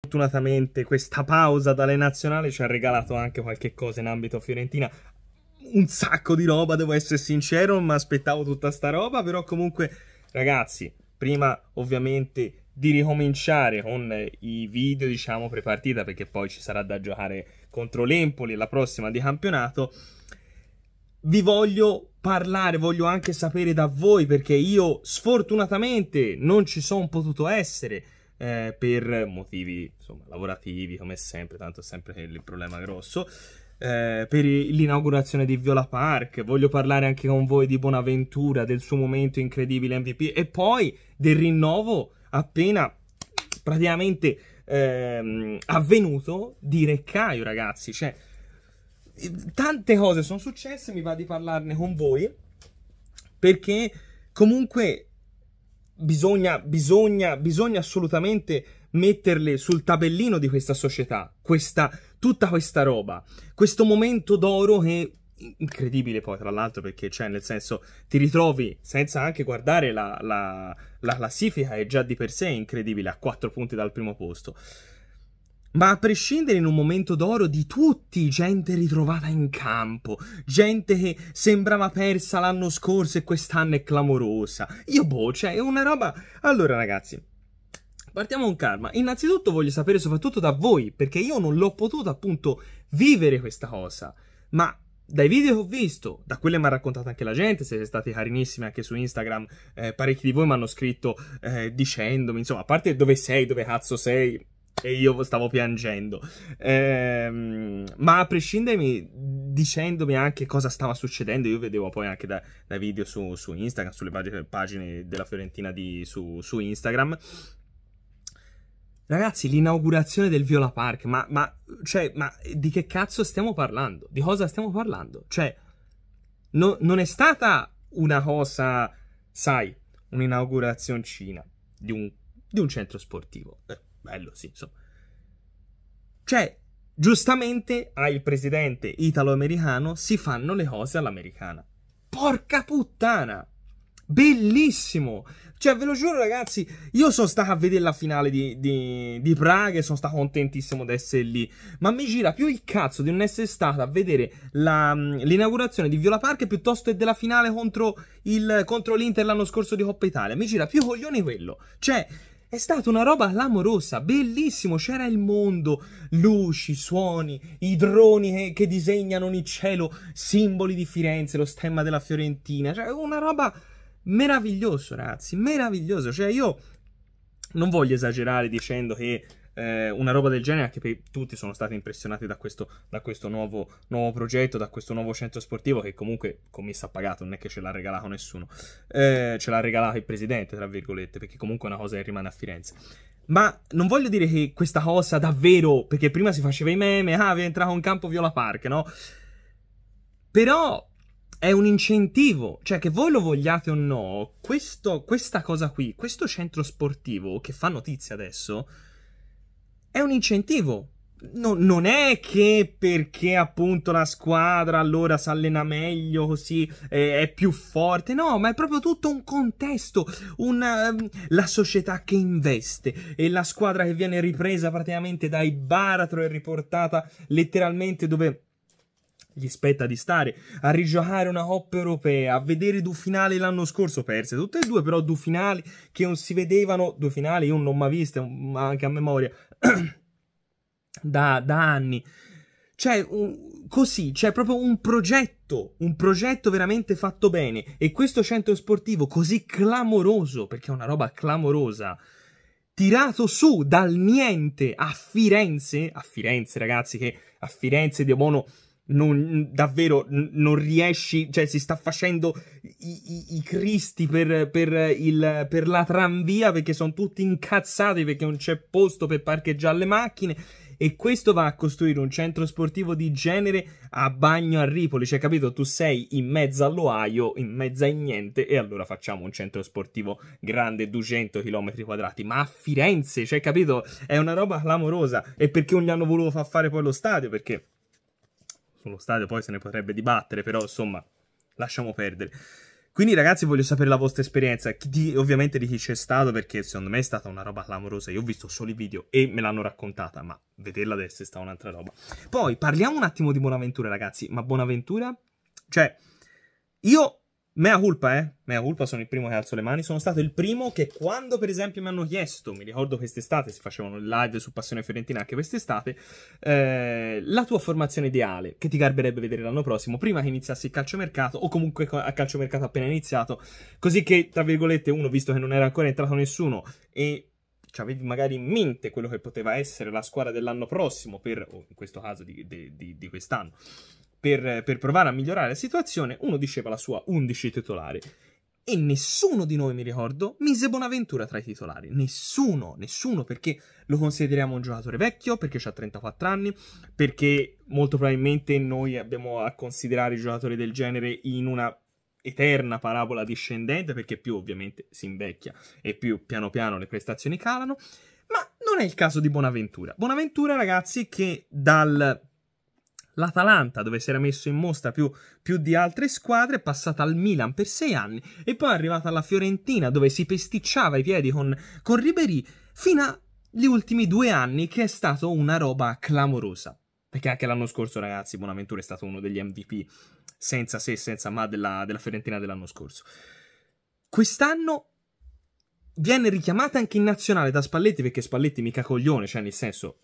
Fortunatamente questa pausa dalle nazionali ci ha regalato anche qualche cosa in ambito Fiorentina. Un sacco di roba, devo essere sincero, non mi aspettavo tutta sta roba, però comunque, ragazzi, prima ovviamente di ricominciare con i video, diciamo, prepartita, perché poi ci sarà da giocare contro l'Empoli la prossima di campionato, vi voglio parlare, voglio anche sapere da voi, perché io sfortunatamente non ci sono potuto essere eh, per motivi insomma, lavorativi, come sempre, tanto è sempre il problema grosso. Eh, per l'inaugurazione di Viola Park, voglio parlare anche con voi di Bonaventura, del suo momento incredibile MVP e poi del rinnovo appena praticamente ehm, avvenuto di Reccaio, ragazzi. Cioè, tante cose sono successe, mi va di parlarne con voi perché comunque bisogna, bisogna, bisogna assolutamente metterle sul tabellino di questa società, questa, tutta questa roba, questo momento d'oro che incredibile poi tra l'altro perché cioè nel senso ti ritrovi senza anche guardare la, la, la classifica è già di per sé incredibile a 4 punti dal primo posto ma a prescindere in un momento d'oro di tutti, gente ritrovata in campo, gente che sembrava persa l'anno scorso e quest'anno è clamorosa. Io boh, cioè è una roba... Allora ragazzi, partiamo con calma. Innanzitutto voglio sapere soprattutto da voi, perché io non l'ho potuto appunto vivere questa cosa, ma dai video che ho visto, da quelle mi ha raccontato anche la gente, siete stati carinissimi anche su Instagram, eh, parecchi di voi mi hanno scritto eh, dicendomi, insomma, a parte dove sei, dove cazzo sei, e io stavo piangendo. Ehm, ma a prescindere dicendomi anche cosa stava succedendo, io vedevo poi anche da, da video su, su, Instagram, sulle pagine, pagine della Fiorentina di, su, su, Instagram. Ragazzi, l'inaugurazione del Viola Park, ma, ma, cioè, ma di che cazzo stiamo parlando? Di cosa stiamo parlando? Cioè, no, non è stata una cosa, sai, un'inaugurazioncina di un, di un centro sportivo. Bello, sì, insomma. Cioè, giustamente al presidente italo-americano si fanno le cose all'americana. Porca puttana! Bellissimo! Cioè, ve lo giuro, ragazzi, io sono stato a vedere la finale di, di, di Praga e sono stato contentissimo di essere lì. Ma mi gira più il cazzo di non essere stato a vedere la, l'inaugurazione di Viola Park piuttosto che della finale contro, il, contro l'Inter l'anno scorso di Coppa Italia. Mi gira più coglioni quello. Cioè, è stata una roba clamorosa, bellissimo, c'era il mondo, luci, suoni, i droni che, che disegnano il cielo, simboli di Firenze, lo stemma della Fiorentina, cioè una roba meravigliosa, ragazzi, meraviglioso, cioè io non voglio esagerare dicendo che eh, una roba del genere, anche perché tutti sono stati impressionati da questo, da questo nuovo, nuovo, progetto, da questo nuovo centro sportivo che comunque commessa ha pagato, non è che ce l'ha regalato nessuno, eh, ce l'ha regalato il presidente, tra virgolette, perché comunque è una cosa che rimane a Firenze. Ma non voglio dire che questa cosa davvero, perché prima si faceva i meme, ah, vi entrato in campo Viola Park, no? Però è un incentivo, cioè che voi lo vogliate o no, questo, questa cosa qui, questo centro sportivo che fa notizia adesso, è un incentivo. No, non è che perché appunto la squadra allora si allena meglio, così eh, è più forte, no, ma è proprio tutto un contesto, una, ehm, la società che investe e la squadra che viene ripresa praticamente dai baratro e riportata letteralmente dove gli spetta di stare a rigiocare una Coppa Europea, a vedere due finali l'anno scorso perse, tutte e due però due finali che non si vedevano, due finali io non ho mai viste, anche a memoria, da, da, anni. Cioè, un, così, c'è proprio un progetto, un progetto veramente fatto bene. E questo centro sportivo così clamoroso, perché è una roba clamorosa, tirato su dal niente a Firenze, a Firenze ragazzi, che a Firenze di Bono non, davvero non riesci, cioè si sta facendo i, i, i cristi per, per, il, per la tranvia perché sono tutti incazzati perché non c'è posto per parcheggiare le macchine e questo va a costruire un centro sportivo di genere a bagno a Ripoli, cioè capito? Tu sei in mezzo all'Ohio, in mezzo a niente e allora facciamo un centro sportivo grande 200 km quadrati, ma a Firenze, cioè capito? È una roba clamorosa e perché non gli hanno voluto far fare poi lo stadio? Perché sullo stadio poi se ne potrebbe dibattere, però insomma, lasciamo perdere. Quindi, ragazzi, voglio sapere la vostra esperienza. Di, ovviamente di chi c'è stato, perché secondo me è stata una roba clamorosa. Io ho visto solo i video e me l'hanno raccontata, ma vederla adesso è stata un'altra roba. Poi parliamo un attimo di Bonaventura, ragazzi. Ma Bonaventura, cioè, io Mea culpa, eh? Mea culpa, sono il primo che alzo le mani. Sono stato il primo che quando, per esempio, mi hanno chiesto, mi ricordo quest'estate, si facevano live su Passione Fiorentina anche quest'estate, eh, la tua formazione ideale, che ti garberebbe vedere l'anno prossimo, prima che iniziassi il calciomercato, o comunque a calciomercato appena iniziato, così che, tra virgolette, uno, visto che non era ancora entrato nessuno, e avevi magari in mente quello che poteva essere la squadra dell'anno prossimo, per, o in questo caso di, di, di, di quest'anno, per, per provare a migliorare la situazione, uno diceva la sua 11 titolari. E nessuno di noi, mi ricordo, mise Bonaventura tra i titolari. Nessuno, nessuno, perché lo consideriamo un giocatore vecchio, perché ha 34 anni, perché molto probabilmente noi abbiamo a considerare i giocatori del genere in una eterna parabola discendente, perché più ovviamente si invecchia e più piano piano le prestazioni calano. Ma non è il caso di Bonaventura. Bonaventura, ragazzi, che dal l'Atalanta, dove si era messo in mostra più, più, di altre squadre, è passata al Milan per sei anni e poi è arrivata alla Fiorentina, dove si pesticciava i piedi con, con Ribery, fino agli ultimi due anni, che è stato una roba clamorosa. Perché anche l'anno scorso, ragazzi, Bonaventura è stato uno degli MVP senza se senza ma della, della Fiorentina dell'anno scorso. Quest'anno viene richiamata anche in nazionale da Spalletti, perché Spalletti mica coglione, cioè nel senso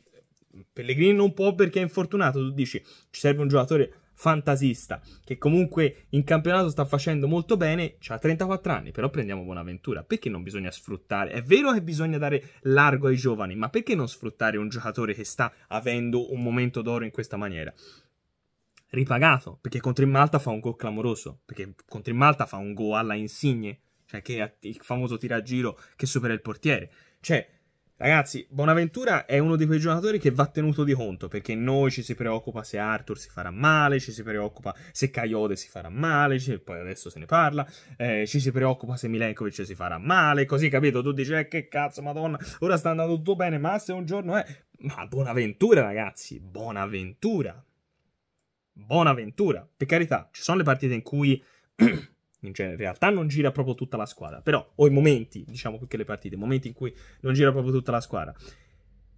Pellegrini non può perché è infortunato. Tu dici ci serve un giocatore fantasista che comunque in campionato sta facendo molto bene. Ha 34 anni, però prendiamo Buonaventura. Perché non bisogna sfruttare? È vero che bisogna dare largo ai giovani, ma perché non sfruttare un giocatore che sta avendo un momento d'oro in questa maniera? Ripagato perché contro il Malta fa un gol clamoroso. Perché contro il Malta fa un gol alla insigne, cioè che è il famoso tiragiro che supera il portiere. Cioè, Ragazzi, Bonaventura è uno di quei giocatori che va tenuto di conto perché noi ci si preoccupa se Arthur si farà male, ci si preoccupa se Coyote si farà male, poi adesso se ne parla, eh, ci si preoccupa se Milenkovic si farà male, così capito? Tu dici, eh, che cazzo, madonna, ora sta andando tutto bene, ma se un giorno è... Ma Bonaventura, ragazzi, Bonaventura. Bonaventura. Per carità, ci sono le partite in cui genere, in realtà non gira proprio tutta la squadra, però o i momenti, diciamo più che le partite, i momenti in cui non gira proprio tutta la squadra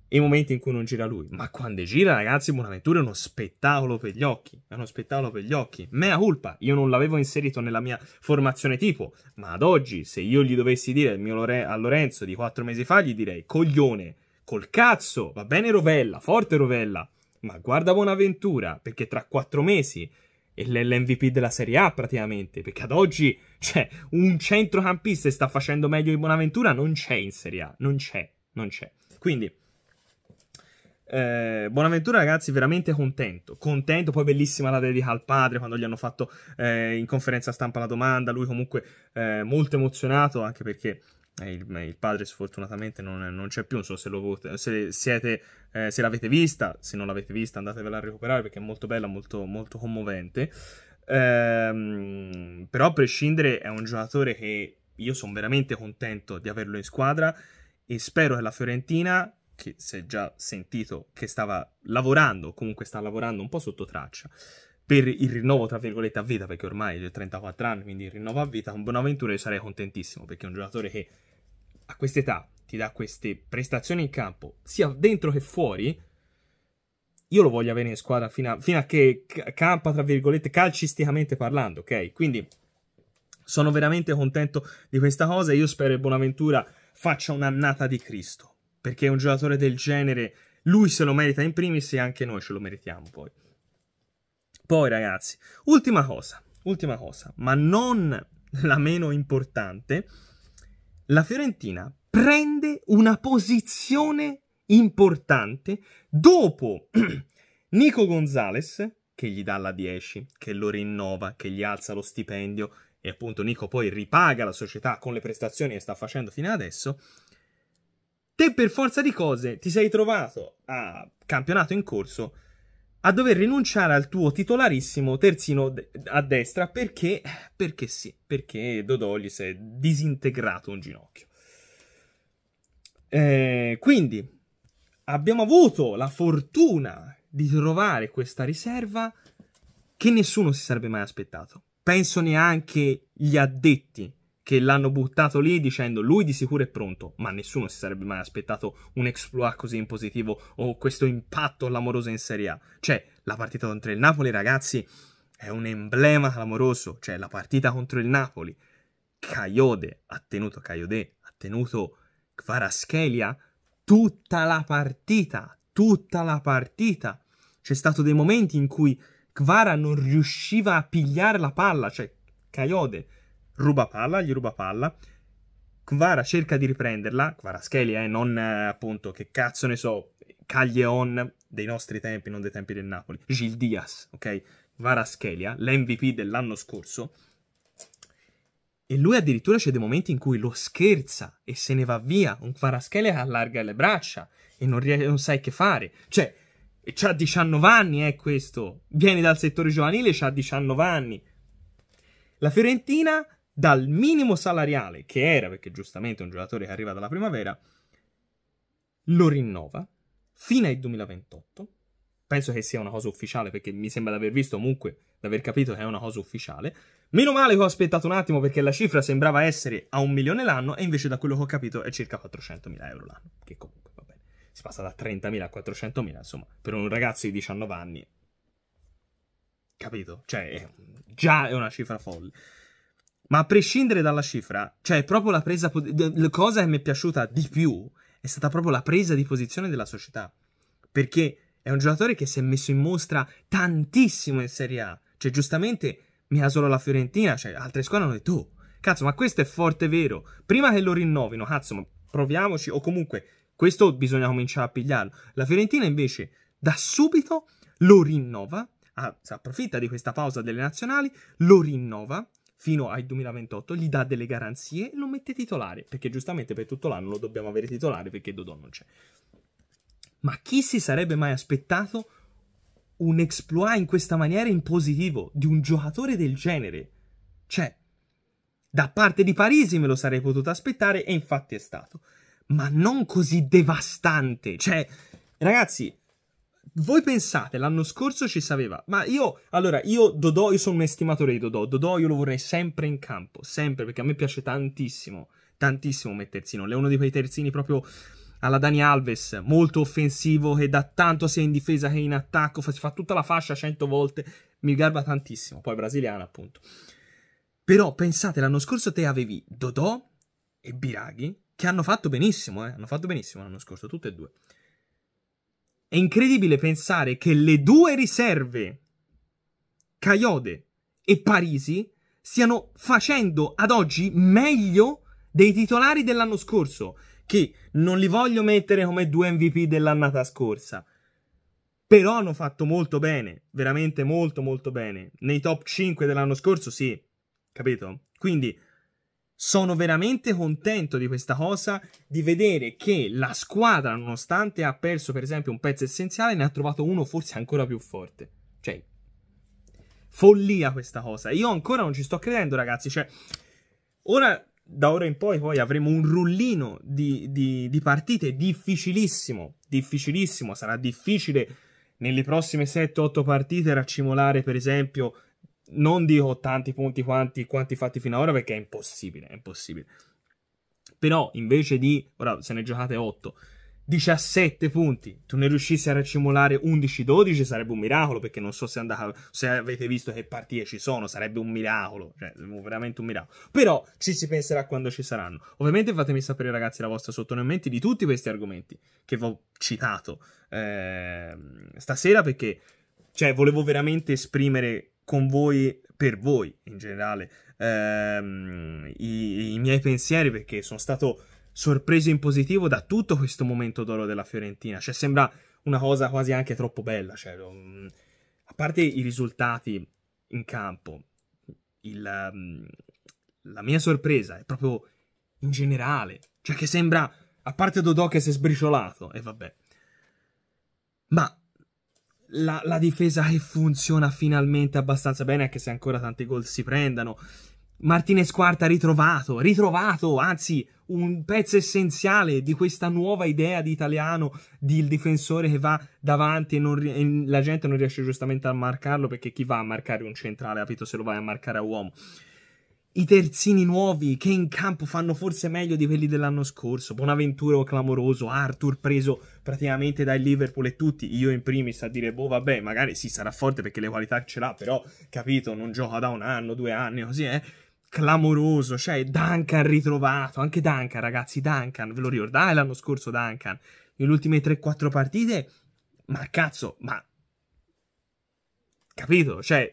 e i momenti in cui non gira lui. Ma quando gira, ragazzi, Bonaventura è uno spettacolo per gli occhi. È uno spettacolo per gli occhi. Mea culpa, io non l'avevo inserito nella mia formazione tipo, ma ad oggi, se io gli dovessi dire il mio Lore- a Lorenzo di quattro mesi fa, gli direi, coglione, col cazzo, va bene Rovella, forte Rovella, ma guarda Bonaventura, perché tra quattro mesi l'MVP della Serie A praticamente, perché ad oggi, cioè, un centrocampista sta facendo meglio di Bonaventura non c'è in Serie A, non c'è, non c'è. Quindi, eh, Bonaventura ragazzi, veramente contento, contento, poi bellissima la dedica al padre quando gli hanno fatto eh, in conferenza stampa la domanda, lui comunque eh, molto emozionato anche perché il, il, padre sfortunatamente non, non, c'è più, non so se, lo, se, siete, eh, se l'avete vista, se non l'avete vista andatevela a recuperare perché è molto bella, molto, molto commovente. Ehm, però a prescindere è un giocatore che io sono veramente contento di averlo in squadra e spero che la Fiorentina, che si è già sentito che stava lavorando, comunque sta lavorando un po' sotto traccia, per il rinnovo, tra virgolette, a vita, perché ormai ha 34 anni, quindi il rinnovo a vita, con Bonaventura io sarei contentissimo, perché è un giocatore che a quest'età ti dà queste prestazioni in campo, sia dentro che fuori, io lo voglio avere in squadra fino a, fino a che campa, tra virgolette, calcisticamente parlando, ok? Quindi sono veramente contento di questa cosa e io spero che Bonaventura faccia un'annata di Cristo, perché un giocatore del genere, lui se lo merita in primis e anche noi ce lo meritiamo poi. Poi ragazzi, ultima cosa, ultima cosa, ma non la meno importante, la Fiorentina prende una posizione importante dopo Nico Gonzalez, che gli dà la 10, che lo rinnova, che gli alza lo stipendio e appunto Nico poi ripaga la società con le prestazioni che sta facendo fino adesso. Te per forza di cose ti sei trovato a campionato in corso a dover rinunciare al tuo titolarissimo terzino a destra perché, perché sì, perché Dodò gli si è disintegrato un ginocchio. Eh, quindi abbiamo avuto la fortuna di trovare questa riserva che nessuno si sarebbe mai aspettato. penso neanche gli addetti che l'hanno buttato lì dicendo lui di sicuro è pronto, ma nessuno si sarebbe mai aspettato un exploit così in positivo o questo impatto clamoroso in Serie A. Cioè, la partita contro il Napoli, ragazzi, è un emblema clamoroso. Cioè, la partita contro il Napoli, Caiode ha tenuto Caiode, ha tenuto Kvaraschelia tutta la partita, tutta la partita. C'è stato dei momenti in cui Kvara non riusciva a pigliare la palla, cioè Caiode ruba palla, gli ruba palla. Kvara cerca di riprenderla, Kvara Schelia, eh, non eh, appunto che cazzo ne so, Caglion dei nostri tempi, non dei tempi del Napoli, Gil Diaz, ok? Kvara Schelia, l'MVP dell'anno scorso. E lui addirittura c'è dei momenti in cui lo scherza e se ne va via. Un Kvaratskhelia che allarga le braccia e non, ries- non sai che fare. Cioè, c'ha 19 anni, è eh, questo. Vieni dal settore giovanile, c'ha 19 anni. La Fiorentina dal minimo salariale che era, perché giustamente un giocatore che arriva dalla primavera, lo rinnova fino al 2028. Penso che sia una cosa ufficiale perché mi sembra di aver visto comunque, di aver capito che è una cosa ufficiale. Meno male che ho aspettato un attimo perché la cifra sembrava essere a un milione l'anno e invece da quello che ho capito è circa 400.000 euro l'anno. Che comunque va bene. Si passa da 30.000 a 400.000, insomma, per un ragazzo di 19 anni. Capito? Cioè, già è una cifra folle. Ma a prescindere dalla cifra, cioè proprio la presa. La cosa che mi è piaciuta di più è stata proprio la presa di posizione della società. Perché è un giocatore che si è messo in mostra tantissimo in Serie A. Cioè, giustamente, mi ha solo la Fiorentina. Cioè, altre squadre hanno detto: Oh, cazzo, ma questo è forte vero. Prima che lo rinnovino, cazzo, ma proviamoci. O comunque, questo bisogna cominciare a pigliarlo. La Fiorentina, invece, da subito lo rinnova. Ah, approfitta di questa pausa delle nazionali, lo rinnova fino al 2028, gli dà delle garanzie e lo mette titolare, perché giustamente per tutto l'anno lo dobbiamo avere titolare perché Dodò non c'è. Ma chi si sarebbe mai aspettato un exploit in questa maniera in positivo di un giocatore del genere? Cioè, da parte di Parisi me lo sarei potuto aspettare e infatti è stato. Ma non così devastante. Cioè, ragazzi, voi pensate, l'anno scorso ci sapeva, ma io, allora, io Dodò, io sono un estimatore di Dodò, Dodò io lo vorrei sempre in campo, sempre, perché a me piace tantissimo, tantissimo metterzino, è uno di quei terzini proprio alla Dani Alves, molto offensivo, che dà tanto sia in difesa che in attacco, fa, fa tutta la fascia cento volte, mi garba tantissimo, poi brasiliana appunto. Però pensate, l'anno scorso te avevi Dodò e Biraghi, che hanno fatto benissimo, eh, hanno fatto benissimo l'anno scorso, tutte e due. È incredibile pensare che le due riserve, Caiode e Parisi, stiano facendo ad oggi meglio dei titolari dell'anno scorso, che non li voglio mettere come due MVP dell'annata scorsa. Però hanno fatto molto bene, veramente molto molto bene. Nei top 5 dell'anno scorso sì, capito? Quindi sono veramente contento di questa cosa, di vedere che la squadra, nonostante ha perso per esempio un pezzo essenziale, ne ha trovato uno forse ancora più forte. Cioè, follia questa cosa. Io ancora non ci sto credendo, ragazzi. Cioè, ora, da ora in poi, poi avremo un rullino di, di, di partite difficilissimo. Difficilissimo. Sarà difficile nelle prossime 7-8 partite raccimolare, per esempio, non dico tanti punti quanti, quanti fatti fino ad ora perché è impossibile, è impossibile. Però invece di, ora se ne giocate 8, 17 punti, tu ne riuscissi a raccimolare 11-12 sarebbe un miracolo perché non so se, andate, se avete visto che partite ci sono, sarebbe un miracolo, cioè veramente un miracolo. Però ci si penserà quando ci saranno. Ovviamente fatemi sapere ragazzi la vostra sottonementi di tutti questi argomenti che vi ho citato eh, stasera perché cioè volevo veramente esprimere con voi, per voi in generale, ehm, i, i, miei pensieri perché sono stato sorpreso in positivo da tutto questo momento d'oro della Fiorentina. Cioè, sembra una cosa quasi anche troppo bella. Cioè, um, a parte i risultati in campo, il, um, la mia sorpresa è proprio in generale. Cioè, che sembra, a parte Dodò che si è sbriciolato, e vabbè. Ma la, la, difesa che funziona finalmente abbastanza bene, anche se ancora tanti gol si prendano. Martinez Quarta ritrovato, ritrovato, anzi un pezzo essenziale di questa nuova idea di italiano del difensore che va davanti e, non, e, la gente non riesce giustamente a marcarlo perché chi va a marcare un centrale, capito, se lo vai a marcare a uomo. I terzini nuovi che in campo fanno forse meglio di quelli dell'anno scorso. Bonaventura clamoroso, Arthur preso praticamente dai Liverpool e tutti. Io in primis a dire, boh, vabbè, magari sì, sarà forte perché le qualità ce l'ha, però, capito, non gioca da un anno, due anni, così, eh clamoroso, cioè Duncan ritrovato, anche Duncan ragazzi, Duncan, ve lo ricordate l'anno scorso Duncan? Nelle ultime 3-4 partite, ma cazzo, ma... Capito? Cioè,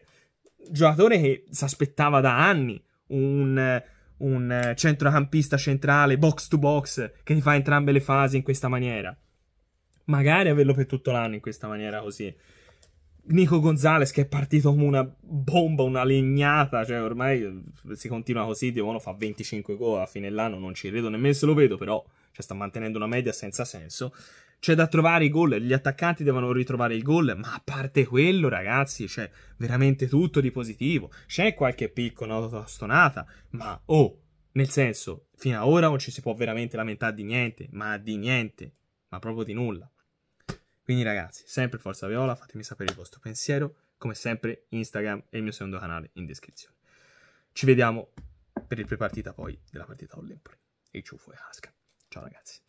giocatore che si aspettava da anni un, un centrocampista centrale, box to box, che ti fa entrambe le fasi in questa maniera. Magari averlo per tutto l'anno in questa maniera così. Nico Gonzalez che è partito come una bomba, una legnata, cioè ormai si continua così, Devono fa 25 gol a fine dell'anno, non ci credo nemmeno se lo vedo, però cioè, sta mantenendo una media senza senso. C'è da trovare i gol, gli attaccanti devono ritrovare il gol, ma a parte quello, ragazzi, c'è veramente tutto di positivo. C'è qualche piccola stonata, ma oh, nel senso, fino ad ora non ci si può veramente lamentare di niente, ma di niente, ma proprio di nulla. Quindi ragazzi, sempre Forza Viola, fatemi sapere il vostro pensiero, come sempre Instagram e il mio secondo canale in descrizione. Ci vediamo per il prepartita poi della partita Ollempoli. E ciuffo e Hasca. Ciao ragazzi.